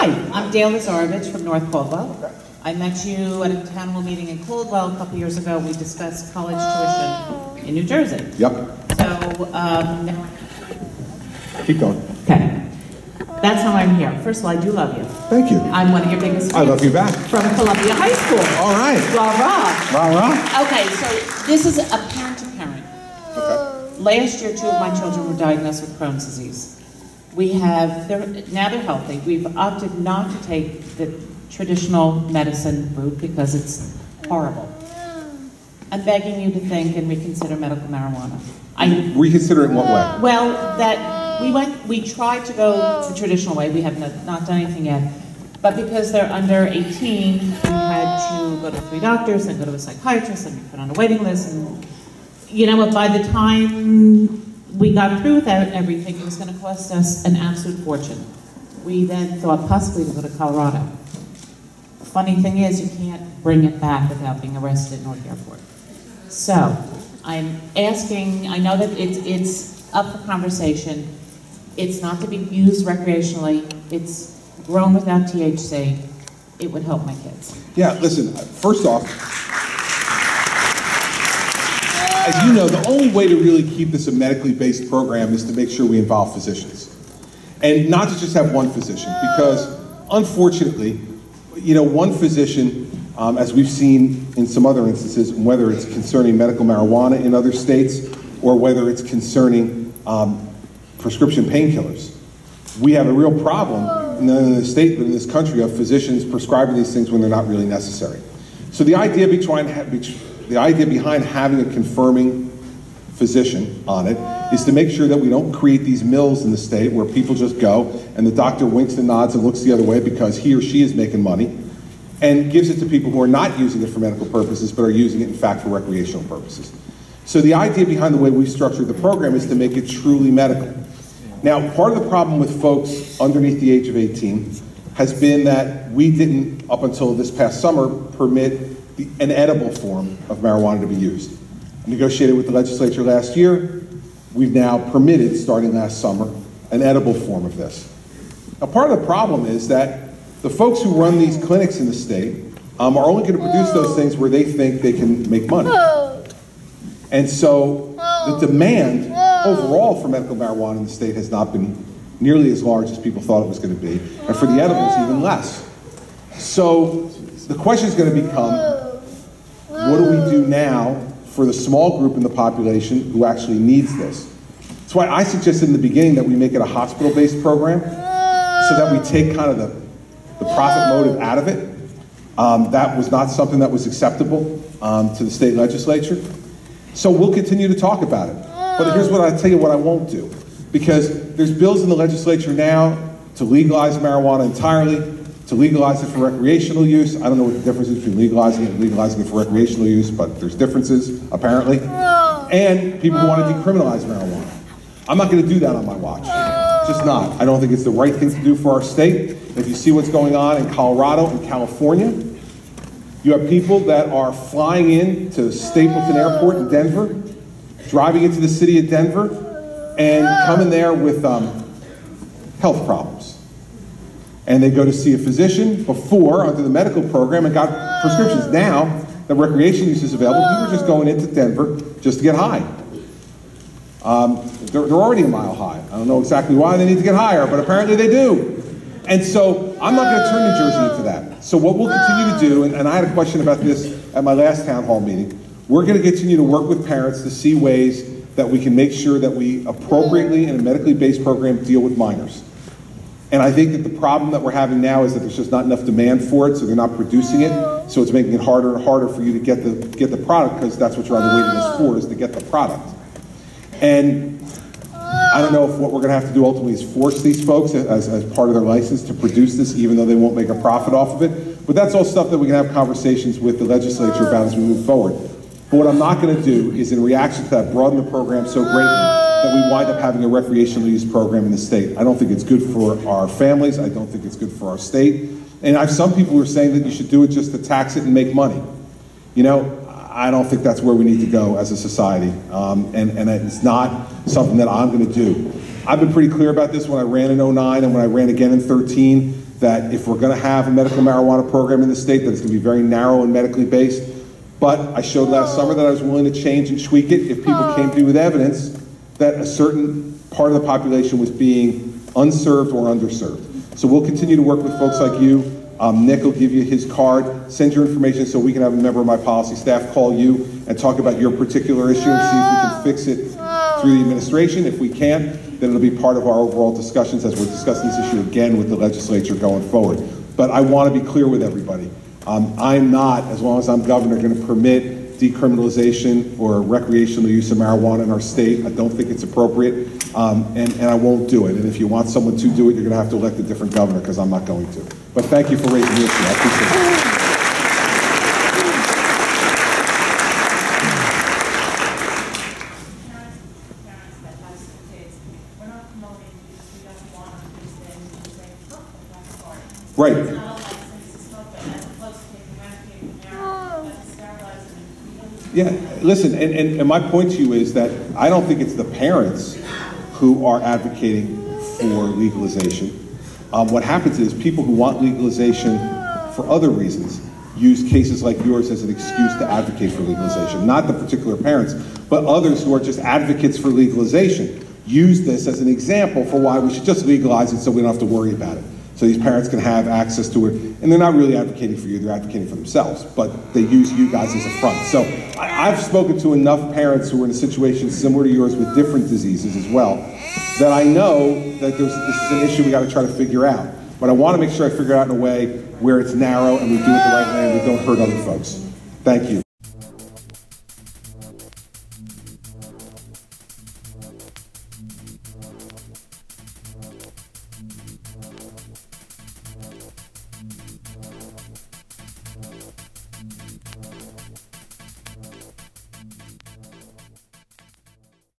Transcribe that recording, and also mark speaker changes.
Speaker 1: Hi, I'm Dale Lazarevic from North Caldwell. I met you at a town hall meeting in Caldwell a couple years ago. We discussed college tuition in New Jersey.
Speaker 2: Yep,
Speaker 1: So, um,
Speaker 2: keep going.
Speaker 1: okay. That's how I'm here. First of all, I do love you.
Speaker 2: Thank you.
Speaker 1: I'm one of your biggest fans.
Speaker 2: I love you back.
Speaker 1: From Columbia High School.
Speaker 2: All right.
Speaker 1: Rah, rah.
Speaker 2: Rah, rah.
Speaker 1: Okay, so this is a parent to parent.
Speaker 2: Okay.
Speaker 1: Last year, two of my children were diagnosed with Crohn's disease. We have, they're, now they're healthy. We've opted not to take the traditional medicine route because it's horrible. I'm begging you to think and reconsider medical marijuana. I,
Speaker 2: Reconsider it in what way?
Speaker 1: well, that, we went, we tried to go the traditional way, we have not, not done anything yet. But because they're under 18, we had to go to three doctors, and go to a psychiatrist, and be put on a waiting list, and, you know what, by the time we got through without everything, it was gonna cost us an absolute fortune. We then thought possibly to go to Colorado. Funny thing is, you can't bring it back without being arrested at Newark Airport. So, I'm asking, I know that it's, it's up for conversation. It's not to be used recreationally. It's grown without THC. It would help my kids.
Speaker 2: Yeah, listen, first off, as you know, the only way to really keep this a medically based program is to make sure we involve physicians. And not to just have one physician, because unfortunately, you know, one physician, um, as we've seen in some other instances, whether it's concerning medical marijuana in other states or whether it's concerning um, prescription painkillers, we have a real problem in the, in the state, but in this country, of physicians prescribing these things when they're not really necessary. So the idea, behind, the idea behind having a confirming physician on it is to make sure that we don't create these mills in the state where people just go and the doctor winks and nods and looks the other way because he or she is making money and gives it to people who are not using it for medical purposes but are using it in fact for recreational purposes. So the idea behind the way we've structured the program is to make it truly medical. Now, part of the problem with folks underneath the age of 18 has been that we didn't, up until this past summer, permit the, an edible form of marijuana to be used. Negotiated with the legislature last year, we've now permitted, starting last summer, an edible form of this. Now, part of the problem is that the folks who run these clinics in the state um, are only going to produce those things where they think they can make money. And so the demand overall for medical marijuana in the state has not been nearly as large as people thought it was going to be, and for the edibles, even less. So the question is going to become what do we do now for the small group in the population who actually needs this? That's why I suggested in the beginning that we make it a hospital based program so that we take kind of the, the profit motive out of it. Um, that was not something that was acceptable um, to the state legislature. So we'll continue to talk about it. But here's what I tell you what I won't do. Because there's bills in the legislature now to legalize marijuana entirely, to legalize it for recreational use. I don't know what the difference is between legalizing it and legalizing it for recreational use, but there's differences, apparently. And people who want to decriminalize marijuana. I'm not going to do that on my watch. Just not. I don't think it's the right thing to do for our state. If you see what's going on in Colorado and California, you have people that are flying in to Stapleton Airport in Denver, driving into the city of Denver, and come in there with um, health problems. And they go to see a physician before under the medical program and got prescriptions. Now that recreation use is available, people are just going into Denver just to get high. Um, they're, they're already a mile high. I don't know exactly why they need to get higher, but apparently they do. And so I'm not going to turn New Jersey into that. So what we'll continue to do, and, and I had a question about this at my last town hall meeting, we're going to continue to work with parents to see ways that we can make sure that we appropriately in a medically based program deal with minors. And I think that the problem that we're having now is that there's just not enough demand for it, so they're not producing it. So it's making it harder and harder for you to get the get the product because that's what you're on the waiting list for is to get the product. And I don't know if what we're going to have to do ultimately is force these folks as, as part of their license to produce this, even though they won't make a profit off of it. But that's all stuff that we can have conversations with the legislature about as we move forward. But what I'm not going to do is, in reaction to that, broaden the program so greatly that we wind up having a recreational use program in the state. I don't think it's good for our families. I don't think it's good for our state. And I have some people who are saying that you should do it just to tax it and make money. You know, I don't think that's where we need to go as a society. Um, and, and it's not something that I'm going to do. I've been pretty clear about this when I ran in 09 and when I ran again in 13 that if we're going to have a medical marijuana program in the state, that it's going to be very narrow and medically based. But I showed last summer that I was willing to change and tweak it if people came to me with evidence that a certain part of the population was being unserved or underserved. So we'll continue to work with folks like you. Um, Nick will give you his card, send your information so we can have a member of my policy staff call you and talk about your particular issue and see if we can fix it through the administration. If we can't, then it'll be part of our overall discussions as we're discussing this issue again with the legislature going forward. But I want to be clear with everybody. Um, I'm not, as long as I'm governor, going to permit decriminalization or recreational use of marijuana in our state. I don't think it's appropriate, um, and, and I won't do it. And if you want someone to do it, you're going to have to elect a different governor because I'm not going to. But thank you for raising the issue. I appreciate it.
Speaker 3: parents, parents that have some kids, we're not promoting because we don't want them to stay and say, look, that's hard.
Speaker 2: Right.
Speaker 3: It's not a license to smoke, but as opposed to taking medicated marijuana, that's sterilized and we don't.
Speaker 2: Yeah, listen, and, and, and my point to you is that I don't think it's the parents who are advocating for legalization. Um, what happens is people who want legalization for other reasons use cases like yours as an excuse to advocate for legalization. Not the particular parents, but others who are just advocates for legalization use this as an example for why we should just legalize it so we don't have to worry about it. So these parents can have access to it, and they're not really advocating for you, they're advocating for themselves, but they use you guys as a front. So I, I've spoken to enough parents who are in a situation similar to yours with different diseases as well, that I know that there's, this is an issue we gotta try to figure out. But I wanna make sure I figure it out in a way where it's narrow and we do it the right way and we don't hurt other folks. Thank you.